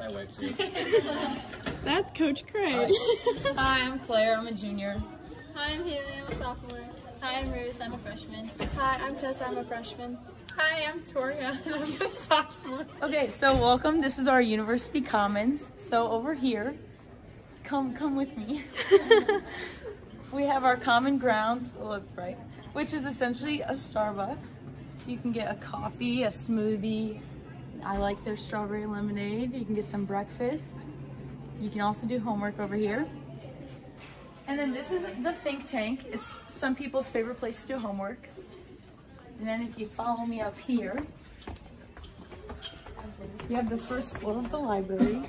I wave too. That's Coach Craig. Hi, I'm Claire. I'm a junior. Hi, I'm Haley. I'm a sophomore. Hi, I'm Ruth. I'm a freshman. Hi, I'm Tessa. I'm a freshman. Hi, I'm Toria. I'm a sophomore. Okay, so welcome. This is our University Commons. So over here, come come with me. we have our common grounds. Well, it's right, which is essentially a Starbucks. So you can get a coffee, a smoothie. I like their strawberry lemonade. You can get some breakfast. You can also do homework over here. And then this is the think tank. It's some people's favorite place to do homework. And then if you follow me up here, you have the first floor of the library.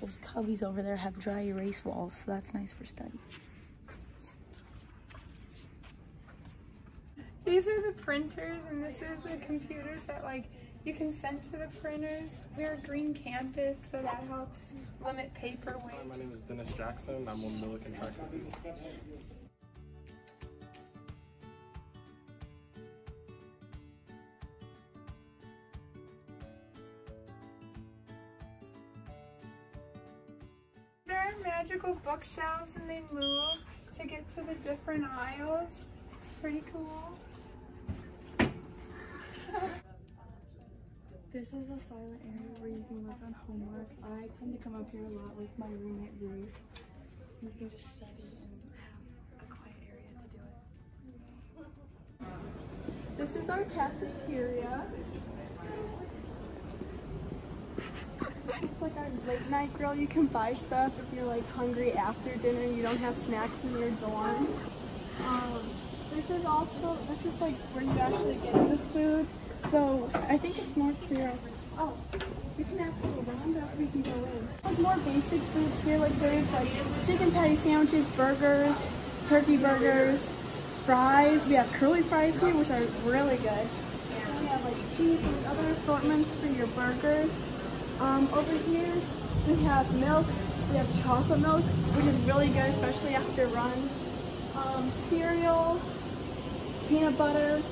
Those cubbies over there have dry erase walls, so that's nice for study. These are the printers and this is the computers that like you can send to the printers. We're a green campus, so that helps limit paper Hi, waste. my name is Dennis Jackson. I'm on Millikin faculty. They're magical bookshelves and they move to get to the different aisles. It's pretty cool. This is a silent area where you can work on homework. I tend to come up here a lot with my roommate Ruth. We're here study and have a quiet area to do it. This is our cafeteria. It's like our late night grill. You can buy stuff if you're like hungry after dinner. You don't have snacks in your dorm. Um, this is also this is like where you actually get the food. So I think it's more clear. Oh, we can ask people around we can go in. More basic foods here. Like there's like chicken patty sandwiches, burgers, turkey burgers, fries. We have curly fries here, which are really good. We have like cheese and other assortments for your burgers. Um, over here, we have milk. We have chocolate milk, which is really good, especially after runs. Um, cereal, peanut butter.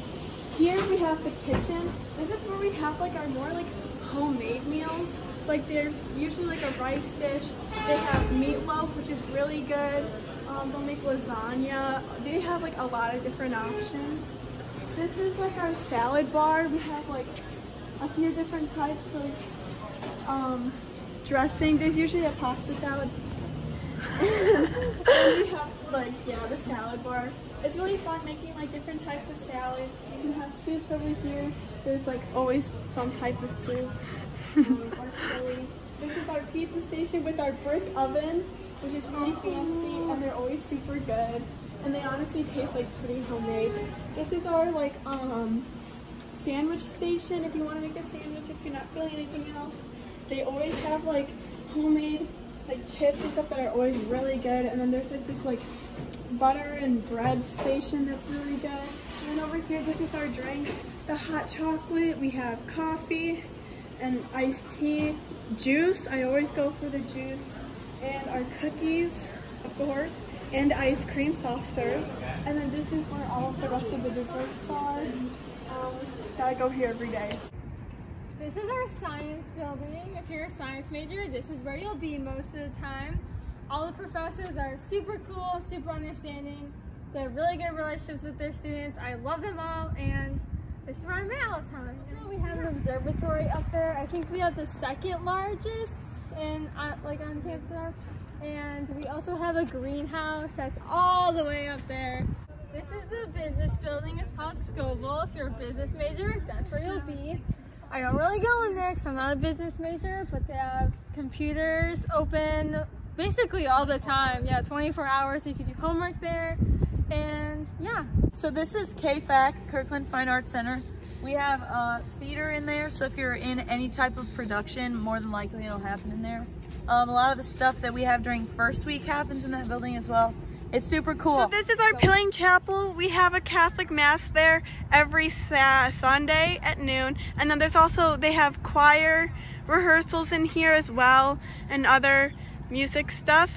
Here we have the kitchen. This is where we have like our more like homemade meals. Like there's usually like a rice dish. They have meatloaf, which is really good. Um, they'll make lasagna. They have like a lot of different options. This is like our salad bar. We have like a few different types of um, dressing. There's usually a pasta salad. and we have like yeah the salad bar. It's really fun making like different types of salads. You can have soups over here. There's like always some type of soup. Um, or chili. This is our pizza station with our brick oven, which is really fancy, and they're always super good. And they honestly taste like pretty homemade. This is our like um sandwich station if you want to make a sandwich if you're not feeling anything else. They always have like homemade like chips and stuff that are always really good. And then there's like this like butter and bread station that's really good. And then over here, this is our drink, the hot chocolate. We have coffee and iced tea, juice. I always go for the juice. And our cookies, of course, and ice cream, soft serve. And then this is where all of the rest of the desserts are. Um, gotta go here every day. This is our science building. If you're a science major, this is where you'll be most of the time. All the professors are super cool, super understanding. They have really good relationships with their students. I love them all, and this is where I'm at all the time. So we have an observatory up there. I think we have the second largest in uh, like on campus now. And we also have a greenhouse that's all the way up there. This is the business building. It's called Scoville. If you're a business major, that's where you'll be. I don't really go in there because I'm not a business major, but they have computers open basically all the time. Yeah, 24 hours. You can do homework there. And yeah. So this is KFAC, Kirkland Fine Arts Center. We have uh, theater in there, so if you're in any type of production, more than likely it'll happen in there. Um, a lot of the stuff that we have during first week happens in that building as well. It's super cool. So this is our Pilling Chapel. We have a Catholic Mass there every sa Sunday at noon. And then there's also, they have choir rehearsals in here as well and other music stuff.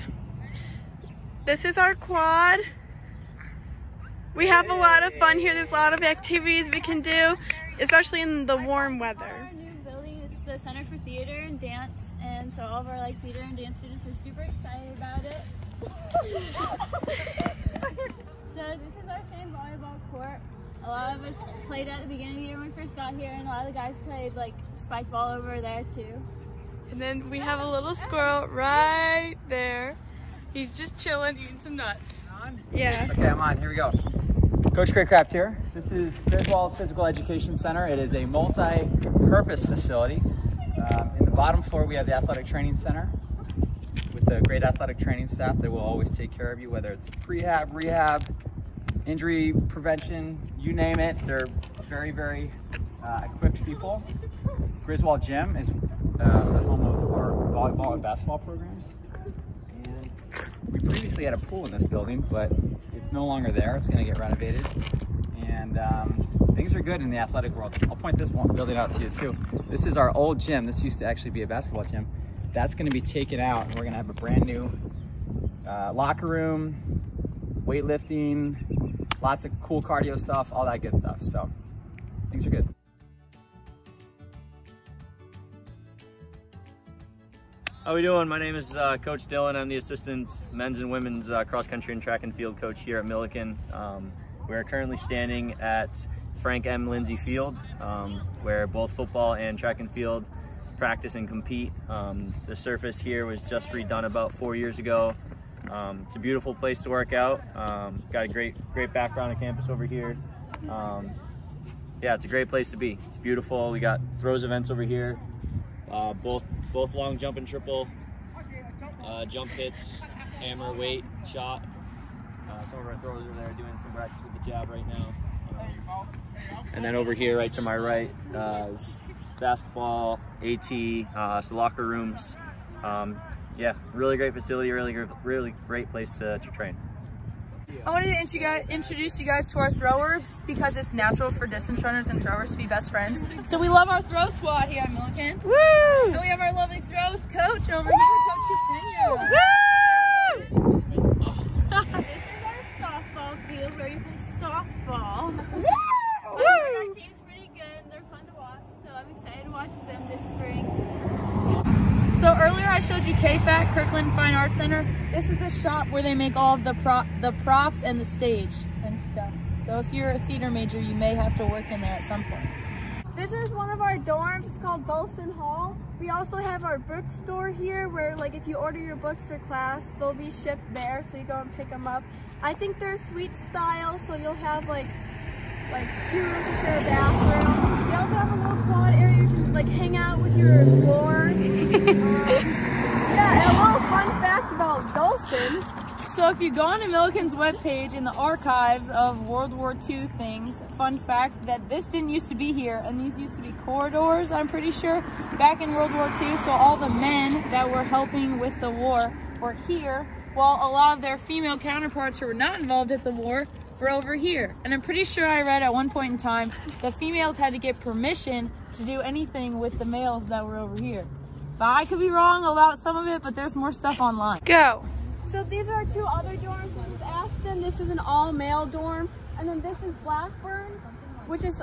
This is our quad. We have a lot of fun here. There's a lot of activities we can do. especially in the warm Our weather. new building, it's the Center for Theater and Dance, and so all of our like theater and dance students are super excited about it. so this is our same volleyball court. A lot of us played at the beginning of the year when we first got here, and a lot of the guys played like spike ball over there too. And then we have a little squirrel right there. He's just chilling, eating some nuts. Yeah. Okay, I'm on. Here we go. Coach Craycraft here. This is Griswold Physical Education Center. It is a multi-purpose facility. Um, in the bottom floor, we have the Athletic Training Center with the great athletic training staff that will always take care of you, whether it's prehab, rehab, injury prevention, you name it. They're very, very uh, equipped people. Griswold Gym is uh, the home of our volleyball and basketball programs. And we previously had a pool in this building, but it's no longer there. It's going to get renovated. And um, things are good in the athletic world. I'll point this one building out to you too. This is our old gym. This used to actually be a basketball gym. That's going to be taken out and we're going to have a brand new uh, locker room, weightlifting, lots of cool cardio stuff, all that good stuff. So things are good. How are we doing? My name is uh, Coach Dylan. I'm the assistant men's and women's uh, cross country and track and field coach here at Millikin. Um, we are currently standing at Frank M. Lindsay Field, um, where both football and track and field practice and compete. Um, the surface here was just redone about four years ago. Um, it's a beautiful place to work out. Um, got a great, great background on campus over here. Um, yeah, it's a great place to be. It's beautiful. We got throws events over here. Uh, both both long jump and triple uh, jump hits, hammer, weight, shot. Uh, some of our throwers are there doing some practice with the jab right now. Um, and then over here, right to my right, uh, is basketball, AT, uh, so locker rooms. Um, yeah, really great facility, really, really great place to, to train. I wanted to int- you guys- introduce you guys to our throwers because it's natural for distance runners and throwers to be best friends. So we love our throw squad here at Millikin. Woo! And we have our lovely throws coach over here, Coach Ksenia. This is our softball field where you play softball. Our team's pretty good and they're fun to watch, so I'm excited to watch them this spring. So earlier I showed you KFAC, Kirkland Fine Arts Center. This is the shop where they make all of the prop, the props and the stage and stuff. So if you're a theater major, you may have to work in there at some point. This is one of our dorms. It's called Dulcin Hall. We also have our bookstore here where like if you order your books for class, they'll be shipped there so you go and pick them up. I think they're suite style so you'll have like like two rooms to share a bathroom. We also have a little quad area you can like hang out with your floor. Um, yeah, a little fun fact about Dulcin. So if you go on Millikin's webpage in the archives of World War II things, fun fact that this didn't used to be here and these used to be corridors, I'm pretty sure, back in World War II. So all the men that were helping with the war were here, while a lot of their female counterparts who were not involved at the war were over here. And I'm pretty sure I read at one point in time the females had to get permission to do anything with the males that were over here. But I could be wrong about some of it, but there's more stuff online. Go. So these are our two other dorms. This is Aston. This is an all-male dorm. And then this is Blackburn, which is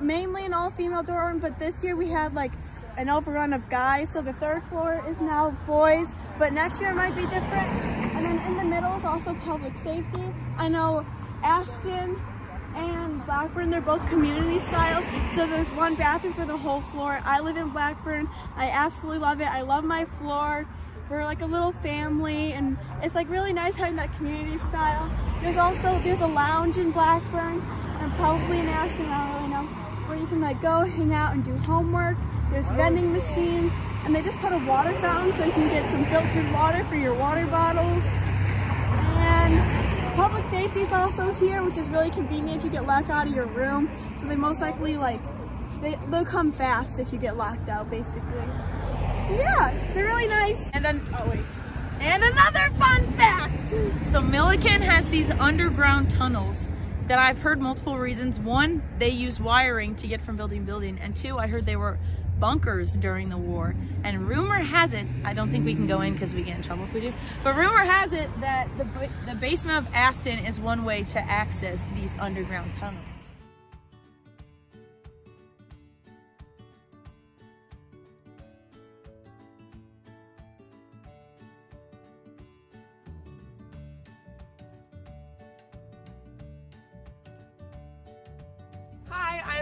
mainly an all-female dorm. But this year we had like an overrun of guys. So the third floor is now boys. But next year it might be different. And then in the middle is also public safety. I know Aston and Blackburn, they're both community style. So there's one bathroom for the whole floor. I live in Blackburn. I absolutely love it. I love my floor. We're like a little family and it's like really nice having that community style. There's also, there's a lounge in Blackburn and probably in Aston, I don't really know, where you can like go hang out and do homework. There's vending machines and they just put a water fountain so you can get some filtered water for your water bottles. And public safety is also here, which is really convenient if you get locked out of your room. So they most likely like, they, they'll come fast if you get locked out basically. Yeah, they're really nice. And then, oh wait. And another fun fact. So Millikin has these underground tunnels that I've heard multiple reasons. One, they use wiring to get from building to building. And two, I heard they were bunkers during the war. And rumor has it, I don't think we can go in because we get in trouble if we do, but rumor has it that the, the basement of Aston is one way to access these underground tunnels.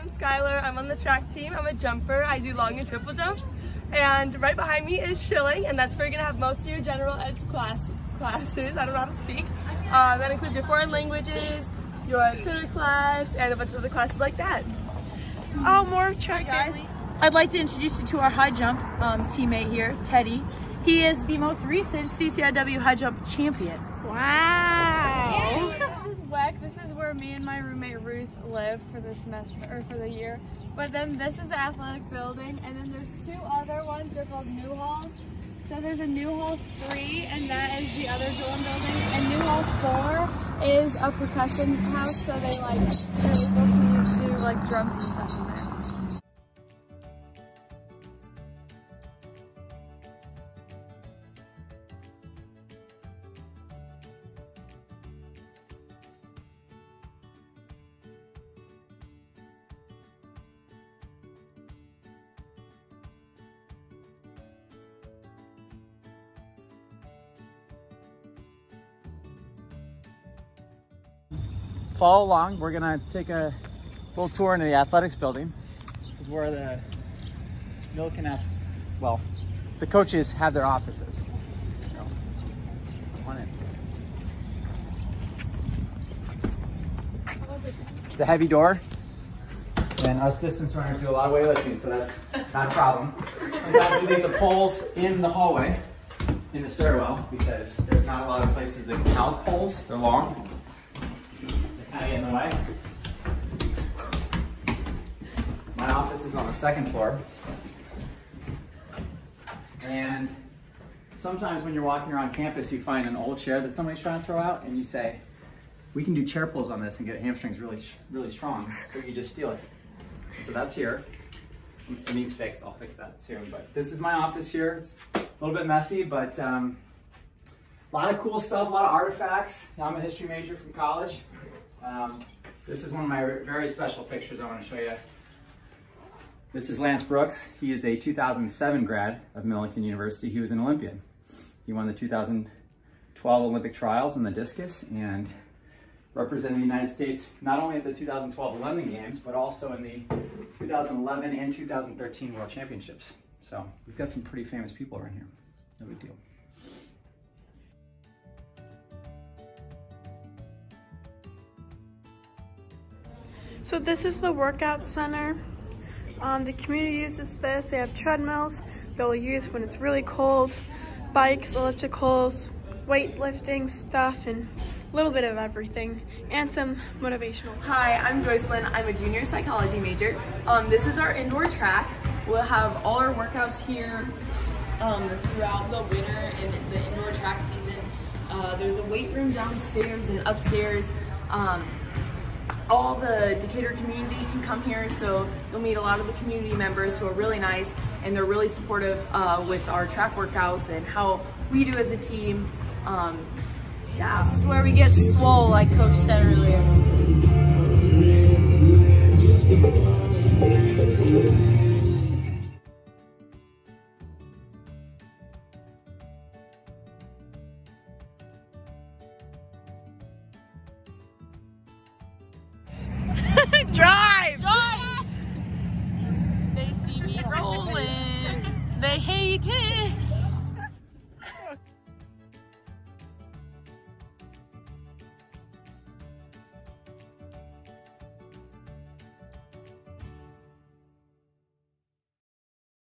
I'm Skylar. I'm on the track team. I'm a jumper. I do long and triple jump. And right behind me is Shilling, and that's where you're gonna have most of your general ed class classes. I don't know how to speak. Uh, that includes your foreign languages, your theater class, and a bunch of other classes like that. Oh, more track guys. I'd like to introduce you to our high jump um, teammate here, Teddy. He is the most recent CCIW high jump champion. Wow. This is WEC. This is where me and my roommate Ruth live for the semester or for the year. But then this is the athletic building, and then there's two other ones. They're called New Halls. So there's a New Hall 3, and that is the other dorm building. And New Hall 4 is a percussion house, so they like are able to do like drums and stuff in there. Follow along. We're gonna take a little tour into the athletics building. This is where the Millikin, ath- well, the coaches have their offices. So, on. It's a heavy door, and us distance runners do a lot of weightlifting, so that's not a problem. Sometimes we leave the poles in the hallway, in the stairwell, because there's not a lot of places that can house poles. They're long, get in the way. My office is on the second floor. And sometimes when you're walking around campus, you find an old chair that somebody's trying to throw out, and you say, we can do chair pulls on this and get hamstrings really, really strong. So you just steal it. So that's here. It needs fixed. I'll fix that soon. But this is my office here. It's a little bit messy, but um, a lot of cool stuff, a lot of artifacts. I'm a history major from college. Um, this is one of my very special pictures I want to show you. This is Lance Brooks. He is a 2007 grad of Millikin University. He was an Olympian. He won the 2012 Olympic trials in the discus and represented the United States not only at the 2012 London Games, but also in the 2011 and 2013 World Championships. So we've got some pretty famous people around here. No big deal. So this is the workout center. Um, the community uses this. They have treadmills they'll use when it's really cold, bikes, ellipticals, weightlifting stuff, and a little bit of everything, and some motivational. Hi, I'm Joycelyn. I'm a junior psychology major. Um, this is our indoor track. We'll have all our workouts here um, throughout the winter and the indoor track season. Uh, there's a weight room downstairs and upstairs. Um, all the Decatur community can come here, so you'll meet a lot of the community members who are really nice and they're really supportive uh, with our track workouts and how we do as a team. Um, yeah. This is where we get swole, like Coach said earlier. Drive! Drive! They see me rolling. They hate it.